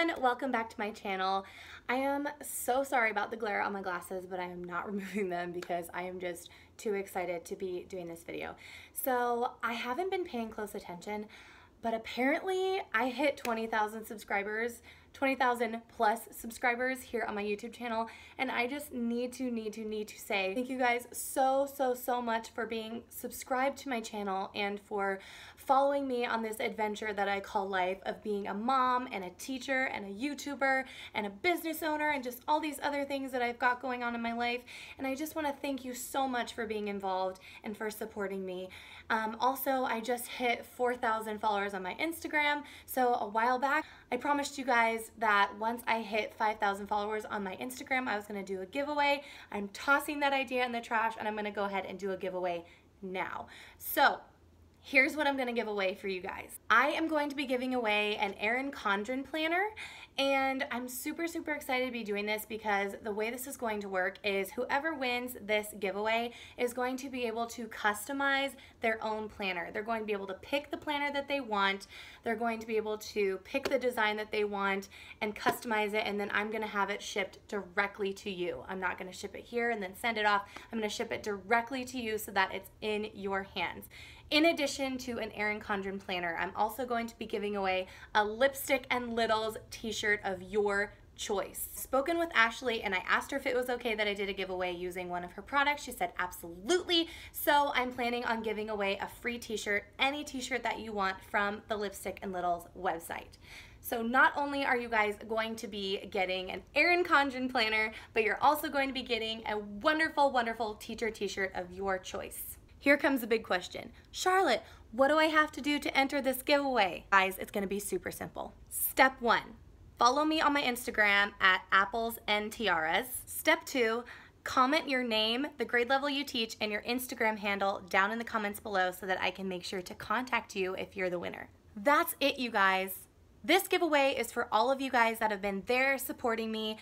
everyone, welcome back to my channel. I am so sorry about the glare on my glasses, but I am not removing them because I am just too excited to be doing this video. So I haven't been paying close attention, but apparently I hit 20,000 subscribers 20,000 plus subscribers here on my YouTube channel and I just need to need to need to say thank you guys so so so much for being subscribed to my channel and for following me on this adventure that I call life of being a mom and a teacher and a YouTuber and a business owner and just all these other things that I've got going on in my life and I just want to thank you so much for being involved and for supporting me. Um, also, I just hit 4,000 followers on my Instagram so a while back I promised you guys that once I hit 5,000 followers on my Instagram, I was gonna do a giveaway. I'm tossing that idea in the trash and I'm gonna go ahead and do a giveaway now. So here's what I'm gonna give away for you guys. I am going to be giving away an Erin Condren planner and I'm super, super excited to be doing this because the way this is going to work is whoever wins this giveaway is going to be able to customize their own planner. They're going to be able to pick the planner that they want. They're going to be able to pick the design that they want and customize it and then I'm gonna have it shipped directly to you. I'm not gonna ship it here and then send it off. I'm gonna ship it directly to you so that it's in your hands. In addition to an Erin Condren planner, I'm also going to be giving away a Lipstick and Littles t-shirt of your choice. Spoken with Ashley and I asked her if it was okay that I did a giveaway using one of her products. She said absolutely. So I'm planning on giving away a free t-shirt, any t-shirt that you want from the Lipstick and Littles website. So not only are you guys going to be getting an Erin Condren planner, but you're also going to be getting a wonderful, wonderful teacher t-shirt of your choice. Here comes the big question. Charlotte, what do I have to do to enter this giveaway? Guys, it's gonna be super simple. Step one, follow me on my Instagram at apples and tiaras. Step two, comment your name, the grade level you teach, and your Instagram handle down in the comments below so that I can make sure to contact you if you're the winner. That's it, you guys. This giveaway is for all of you guys that have been there supporting me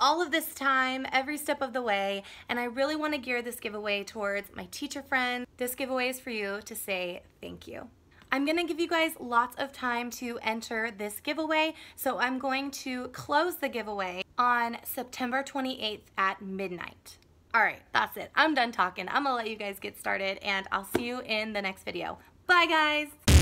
all of this time, every step of the way, and I really want to gear this giveaway towards my teacher friends. This giveaway is for you to say thank you. I'm to give you guys lots of time to enter this giveaway, so I'm going to close the giveaway on September 28th at midnight. All right, that's it. I'm done talking. I'm to let you guys get started, and I'll see you in the next video. Bye, guys!